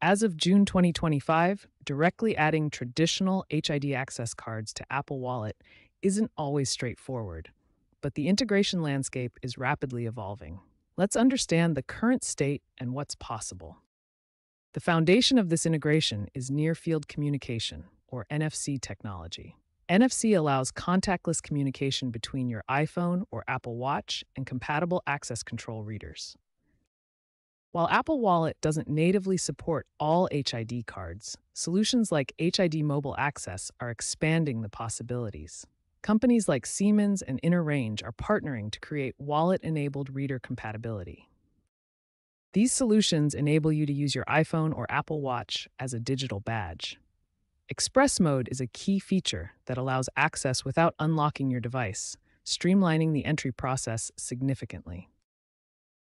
As of June 2025, directly adding traditional HID access cards to Apple Wallet isn't always straightforward, but the integration landscape is rapidly evolving. Let's understand the current state and what's possible. The foundation of this integration is Near Field Communication, or NFC technology. NFC allows contactless communication between your iPhone or Apple Watch and compatible access control readers. While Apple Wallet doesn't natively support all HID cards, solutions like HID Mobile Access are expanding the possibilities. Companies like Siemens and InterRange are partnering to create wallet enabled reader compatibility. These solutions enable you to use your iPhone or Apple Watch as a digital badge. Express Mode is a key feature that allows access without unlocking your device, streamlining the entry process significantly.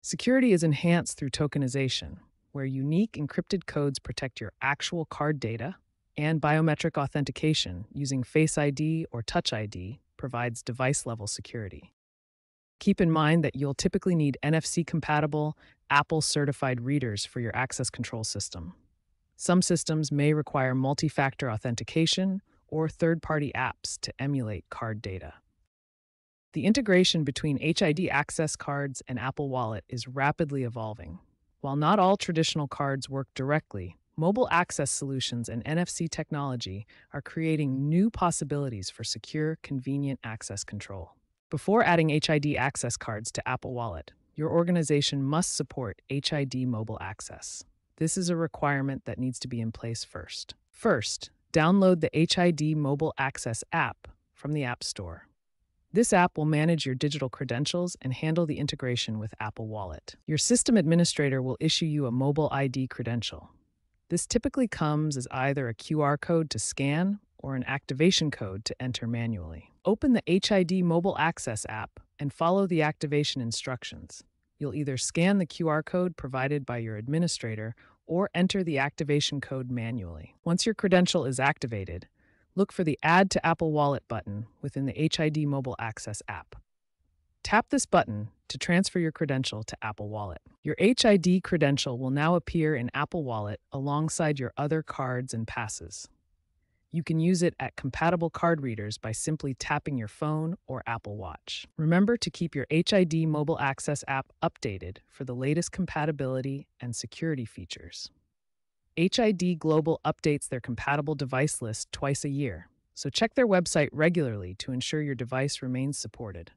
Security is enhanced through tokenization, where unique encrypted codes protect your actual card data, and biometric authentication using Face ID or Touch ID provides device level security. Keep in mind that you'll typically need NFC compatible, Apple certified readers for your access control system. Some systems may require multi factor authentication or third party apps to emulate card data. The integration between HID access cards and Apple Wallet is rapidly evolving. While not all traditional cards work directly, mobile access solutions and NFC technology are creating new possibilities for secure, convenient access control. Before adding HID access cards to Apple Wallet, your organization must support HID mobile access. This is a requirement that needs to be in place first. First, download the HID mobile access app from the App Store. This app will manage your digital credentials and handle the integration with Apple Wallet. Your system administrator will issue you a mobile ID credential. This typically comes as either a QR code to scan or an activation code to enter manually. Open the HID Mobile Access app and follow the activation instructions. You'll either scan the QR code provided by your administrator or enter the activation code manually. Once your credential is activated, look for the Add to Apple Wallet button within the HID Mobile Access app. Tap this button to transfer your credential to Apple Wallet. Your HID credential will now appear in Apple Wallet alongside your other cards and passes. You can use it at compatible card readers by simply tapping your phone or Apple Watch. Remember to keep your HID Mobile Access app updated for the latest compatibility and security features. HID Global updates their compatible device list twice a year, so check their website regularly to ensure your device remains supported.